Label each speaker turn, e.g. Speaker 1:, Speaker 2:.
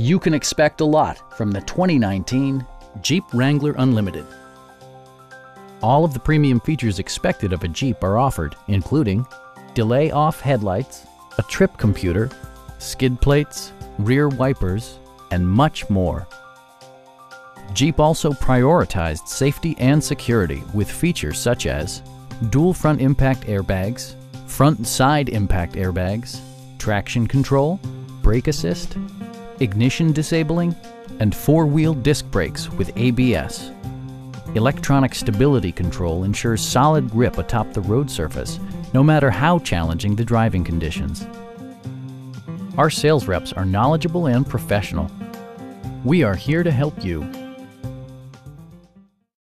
Speaker 1: You can expect a lot from the 2019
Speaker 2: Jeep Wrangler Unlimited. All of the premium features expected of a Jeep are offered, including delay off headlights, a trip computer, skid plates, rear wipers, and much more. Jeep also prioritized safety and security with features such as dual front impact airbags, front and side impact airbags, traction control, brake assist, ignition disabling, and four-wheel disc brakes with ABS. Electronic stability control ensures solid grip atop the road surface, no matter how challenging the driving conditions. Our sales reps are knowledgeable and professional. We are here to help you